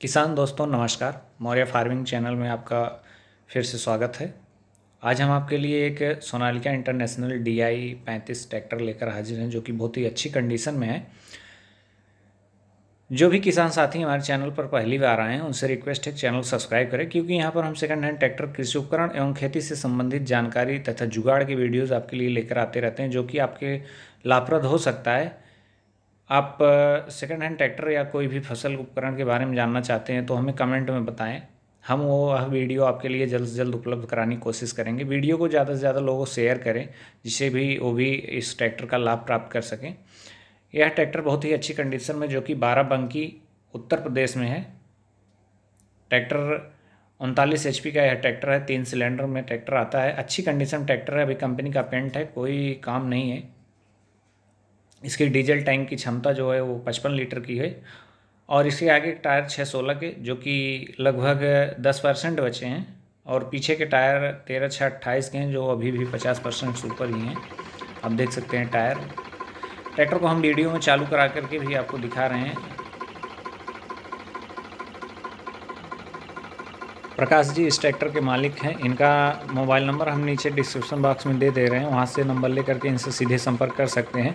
किसान दोस्तों, नमस्कार। मौर्य फ़ार्मिंग चैनल में आपका फिर से स्वागत है। आज हम आपके लिए एक सोनालिका इंटरनेशनल डी आई पैंतीस ट्रैक्टर लेकर हाजिर हैं, जो कि बहुत ही अच्छी कंडीशन में है। जो भी किसान साथी हमारे चैनल पर पहली बार आए हैं, उनसे रिक्वेस्ट है चैनल सब्सक्राइब करें, क्योंकि यहाँ पर हम सेकंड हैंड ट्रैक्टर, कृषि उपकरण एवं खेती से संबंधित जानकारी तथा जुगाड़ के वीडियोज़ आपके लिए लेकर आते रहते हैं, जो कि आपके लाभप्रद हो सकता है। आप सेकेंड हैंड ट्रैक्टर या कोई भी फ़सल उपकरण के बारे में जानना चाहते हैं तो हमें कमेंट में बताएँ। हम वो वीडियो आपके लिए जल्द से जल्द उपलब्ध कराने की कोशिश करेंगे। वीडियो को ज़्यादा से ज़्यादा लोगों शेयर करें, जिससे भी वो भी इस ट्रैक्टर का लाभ प्राप्त कर सकें। यह ट्रैक्टर बहुत ही अच्छी कंडीशन में, जो कि बाराबंकी, उत्तर प्रदेश में है। ट्रैक्टर उनतालीस एच का यह ट्रैक्टर है, तीन सिलेंडर में ट्रैक्टर आता है। अच्छी कंडीशन ट्रैक्टर है, अभी कंपनी का पेंट है, कोई काम नहीं है। इसकी डीजल टैंक की क्षमता जो है वो पचपन लीटर की है और इसके आगे टायर छः सोलह के, जो कि लगभग दस परसेंट बचे हैं और पीछे के टायर तेरह छः अट्ठाईस के हैं, जो अभी भी पचास परसेंट सुपर ही हैं। आप देख सकते हैं टायर। ट्रैक्टर को हम वीडियो में चालू करा करके भी आपको दिखा रहे हैं। प्रकाश जी, इस ट्रैक्टर के मालिक हैं। इनका मोबाइल नंबर हम नीचे डिस्क्रिप्शन बॉक्स में दे दे रहे हैं। वहाँ से नंबर ले करके इनसे सीधे संपर्क कर सकते हैं।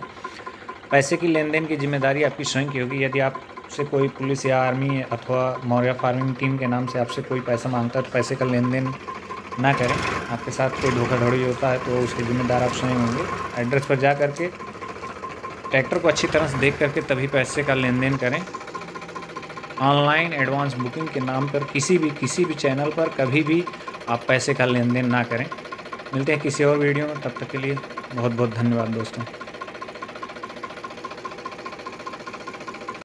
पैसे की लेन देन की ज़िम्मेदारी आपकी स्वयं की होगी। यदि आपसे कोई पुलिस या आर्मी अथवा मौर्य फ़ार्मिंग टीम के नाम से आपसे कोई पैसा माँगता है तो पैसे का लेन देन ना करें। आपके साथ कोई धोखाधड़ी होता है तो उसके जिम्मेदार आप स्वयं होंगे। एड्रेस पर जा करके ट्रैक्टर को अच्छी तरह से देख करके तभी पैसे का लेन देन करें। ऑनलाइन एडवांस बुकिंग के नाम पर किसी भी किसी भी चैनल पर कभी भी आप पैसे का लेन देन ना करें। मिलते हैं किसी और वीडियो में। तब तक के लिए बहुत बहुत धन्यवाद दोस्तों।